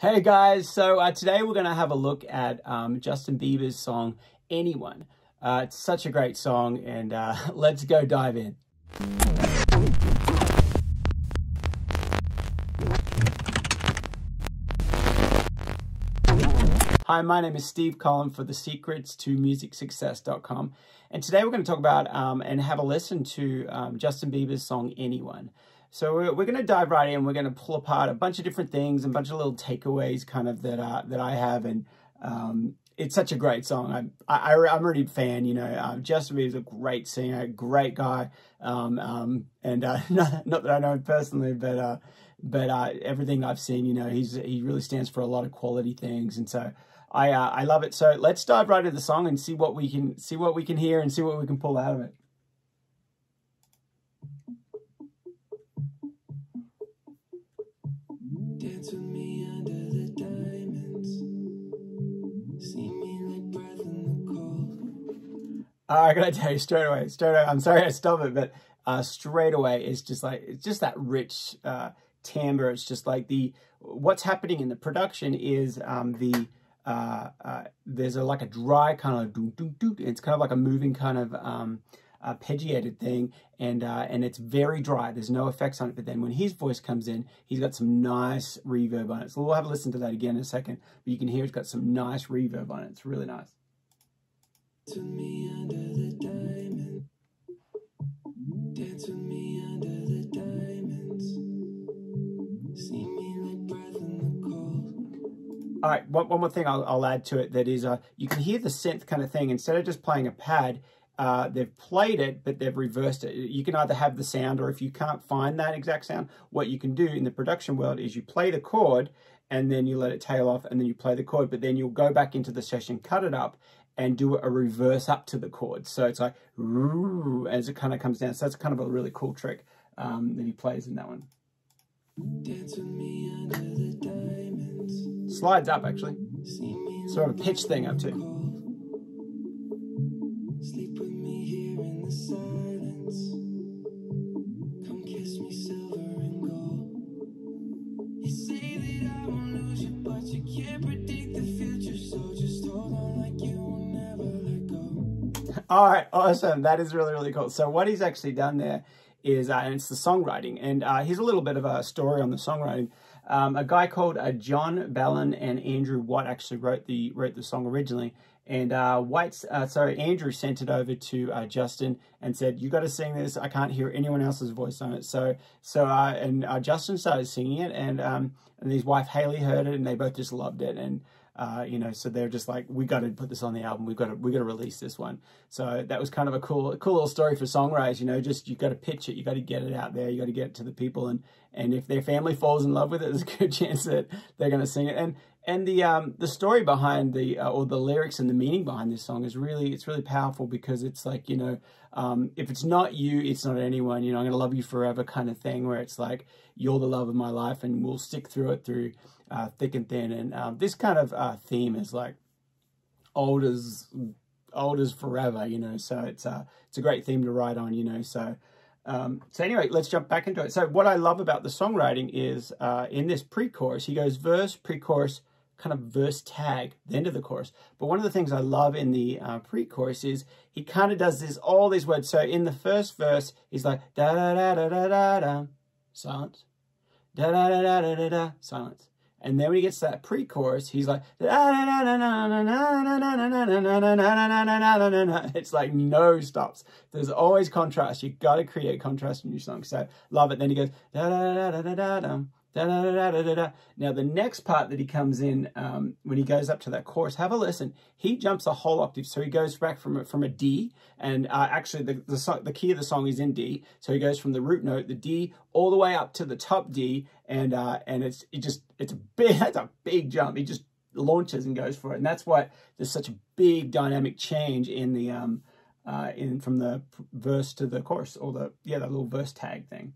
Hey guys, so uh, today we're going to have a look at um, Justin Bieber's song, Anyone. Uh, it's such a great song and uh, let's go dive in. Hi, my name is Steve Collom for the secrets to musicsuccess.com. And today we're going to talk about um, and have a listen to um, Justin Bieber's song, Anyone. So we're, we're going to dive right in. We're going to pull apart a bunch of different things a bunch of little takeaways kind of that, uh, that I have. And um, it's such a great song. I, I, I'm already a fan, you know, uh, Justin Bieber's a great singer, great guy. Um, um, and uh, not, not, that I know him personally, but uh, but uh, everything I've seen, you know, he's he really stands for a lot of quality things. And so I uh, I love it. So let's dive right into the song and see what we can see what we can hear and see what we can pull out of it. Uh, I gotta tell you straight away, straight away. I'm sorry I stopped it, but uh, straight away it's just like it's just that rich uh, timbre. It's just like the what's happening in the production is um, the uh, uh, there's a like a dry kind of doo doo doo. It's kind of like a moving kind of um, arpeggiated thing, and uh, and it's very dry. There's no effects on it. But then when his voice comes in, he's got some nice reverb on it. So we'll have a listen to that again in a second. But you can hear it's got some nice reverb on it. It's really nice. Me under the. Dance with me under the diamonds. See me in the cold. All right, one, one more thing I'll, I'll add to it that is uh, you can hear the synth kind of thing. Instead of just playing a pad, uh, they've played it, but they've reversed it. You can either have the sound, or if you can't find that exact sound, what you can do in the production world is you play the chord, and then you let it tail off, and then you play the chord, but then you'll go back into the session, cut it up, and do a reverse up to the chord. So it's like, as it kind of comes down. So that's kind of a really cool trick um, that he plays in that one. Slides up, actually. Sort of a pitch thing up too. All right, awesome. That is really, really cool. So what he's actually done there is, uh, and it's the songwriting. And uh, here's a little bit of a story on the songwriting. Um, a guy called uh, Jon Bellion and Andrew Watt actually wrote the wrote the song originally. And uh, uh, sorry, Andrew sent it over to uh, Justin and said, "You got to sing this. I can't hear anyone else's voice on it." So, so, uh, and uh, Justin started singing it, and um, and his wife Hailey heard it, and they both just loved it. And uh, you know, so they're just like, we got to put this on the album. We've got to, we got to release this one. So that was kind of a cool, cool little story for songwriters. You know, just you got to pitch it, you got to get it out there, you got to get it to the people, and and if their family falls in love with it, there's a good chance that they're going to sing it. And and the um the story behind the uh, or the lyrics and the meaning behind this song is really it's really powerful because it's like you know um if it's not you it's not anyone you know i'm gonna love you forever kind of thing where it's like you're the love of my life and we'll stick through it through uh, thick and thin. And um, this kind of uh, theme is like old as old as forever, you know. So it's a uh, it's a great theme to write on, you know. So um, so anyway, let's jump back into it. So what I love about the songwriting is uh, in this pre-chorus, he goes verse, pre-chorus, kind of verse tag, the end of the chorus. But one of the things I love in the uh, pre-chorus is he kind of does this all these words. So in the first verse, he's like da da da da da da da silence, da da da da da da da silence. And then when he gets to that pre-chorus, he's like, it's like no stops. There's always contrast. You got to create contrast in your song. So love it. Then he goes, Da, da, da, da, da, da. Now, the next part that he comes in, um, when he goes up to that chorus, have a listen. He jumps a whole octave. So he goes back from a, from a D, and uh, actually the, the, the key of the song is in D. So he goes from the root note, the D, all the way up to the top D, and uh, and it's it just it's a big that's a big jump. He just launches and goes for it, and that's why there's such a big dynamic change in the um uh in from the verse to the chorus or the yeah that little verse tag thing.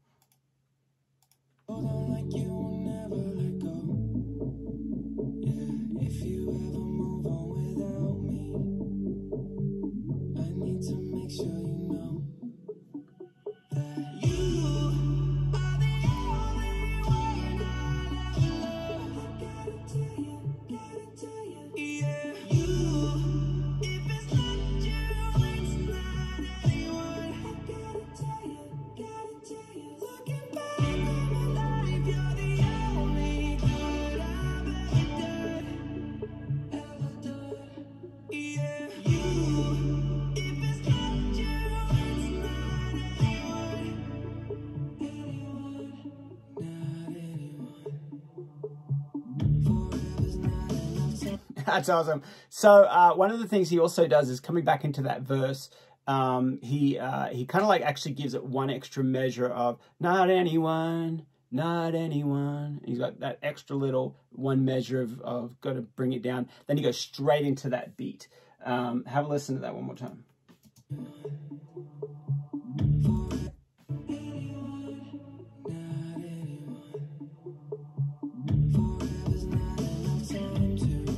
That's awesome. So uh, one of the things he also does is coming back into that verse. Um, he uh, he kind of like actually gives it one extra measure of not anyone, not anyone. He's got that extra little one measure of, of got to bring it down. Then he goes straight into that beat. Um, have a listen to that one more time.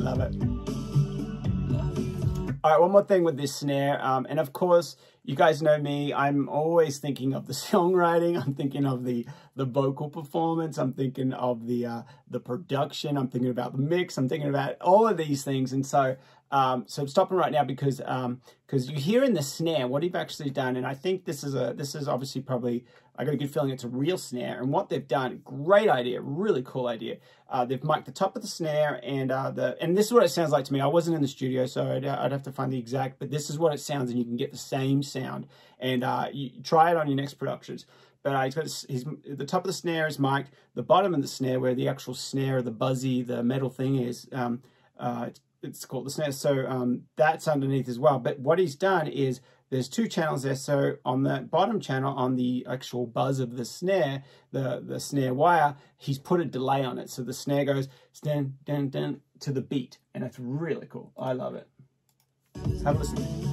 Love it. All right, one more thing with this snare. Um, and of course, you guys know me. I'm always thinking of the songwriting. I'm thinking of the the vocal performance. I'm thinking of the uh, the production. I'm thinking about the mix. I'm thinking about all of these things. And so um, so I'm stopping right now because because um, you hear in the snare what you've actually done, and I think this is a this is obviously probably I got a good feeling it's a real snare. And what they've done, great idea, really cool idea. Uh, they've mic'd the top of the snare and uh, the and this is what it sounds like to me. I wasn't in the studio, so I'd, I'd have to find the exact, but this is what it sounds, and you can get the same sound. And uh, you try it on your next productions. But uh, he's got his, he's, the top of the snare is mic'd. The bottom of the snare, where the actual snare, the buzzy, the metal thing is, um, uh, it's it's called the snare. So um, that's underneath as well. But what he's done is there's two channels there. So on the bottom channel, on the actual buzz of the snare, the, the snare wire, he's put a delay on it. So the snare goes dun, dun, dun, to the beat. And it's really cool. I love it. have a listen.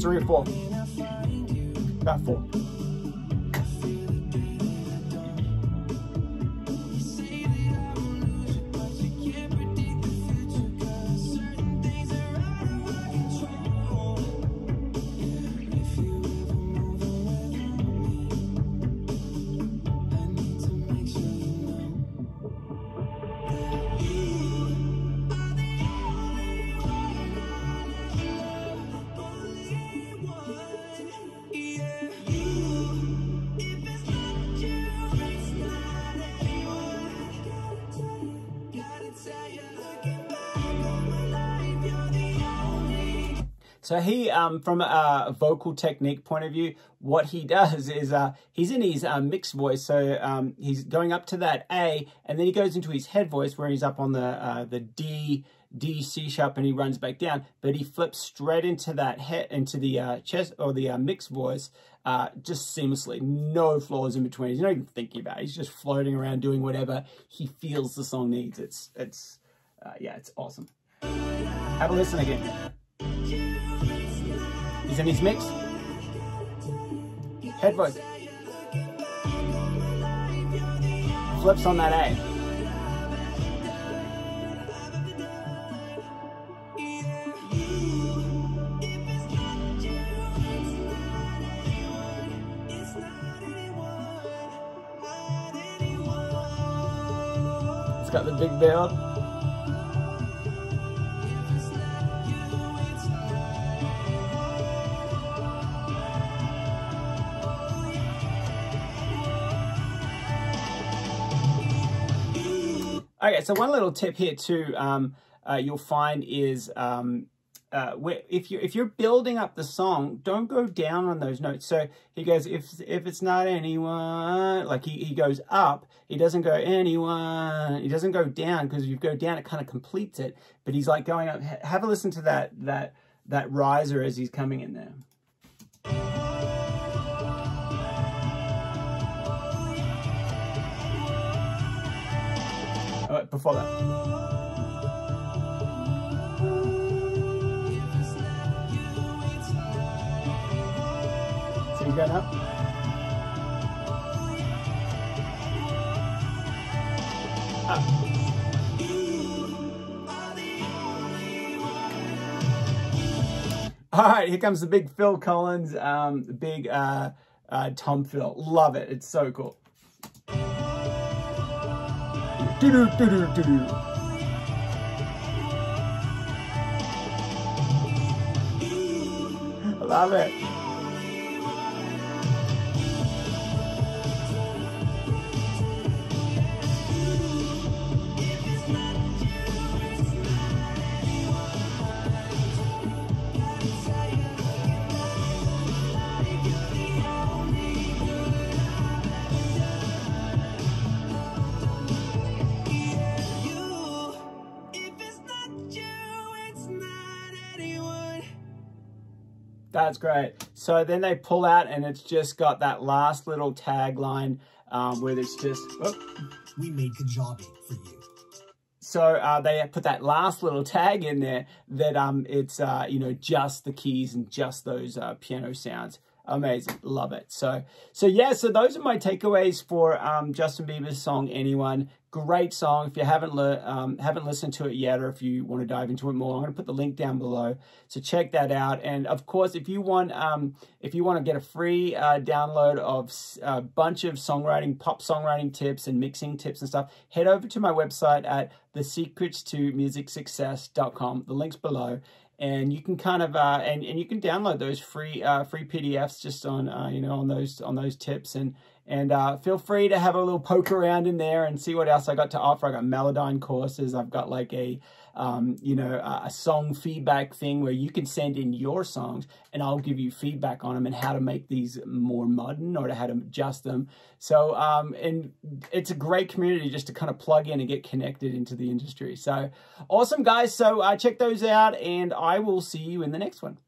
three or four. About four. So he, um, from a vocal technique point of view, what he does is uh, he's in his uh, mixed voice. So um, he's going up to that A, and then he goes into his head voice where he's up on the uh, the D, D, C sharp, and he runs back down. But he flips straight into that head, into the uh, chest or the uh, mixed voice, uh, just seamlessly, no flaws in between. He's not even thinking about it. He's just floating around doing whatever he feels the song needs. It's it's yeah, it's awesome. Have a listen again. In his mix. Head voice. Flips on that A. It's got the big build. Okay, so one little tip here too, um, uh, you'll find is um, uh, where if you if you're building up the song, don't go down on those notes. So he goes if if it's not anyone, like he he goes up. He doesn't go anyone. He doesn't go down because if you go down, it kind of completes it. But he's like going up. Have a listen to that that that riser as he's coming in there. Uh, before that. You going up? Up. All right, here comes the big Phil Collins, um, big uh, uh, Tom fill. Love it. It's so cool. Do do do do do do. Love it. That's great. So then they pull out and it's just got that last little tagline um, where it's just, oh. we made Kajabi for you. So uh, they put that last little tag in there that um, it's, uh, you know, just the keys and just those uh, piano sounds. Amazing. Love it. So, so yeah, so those are my takeaways for um, Justin Bieber's song, Anyone. Great song. If you haven't um, haven't listened to it yet, or if you want to dive into it more, I'm going to put the link down below. So check that out. And of course, if you want um, if you want to get a free uh, download of a bunch of songwriting, pop songwriting tips and mixing tips and stuff, head over to my website at thesecretstomusicsuccess.com. The link's below and you can kind of uh, and and you can download those free uh, free PDFs just on uh, you know on those on those tips and and uh, feel free to have a little poke around in there and see what else I got to offer. I got Melodyne courses. I've got like a um, you know, a song feedback thing where you can send in your songs and I'll give you feedback on them and how to make these more modern or how to adjust them. So, um, and it's a great community just to kind of plug in and get connected into the industry. So awesome, guys. So uh, check those out and I will see you in the next one.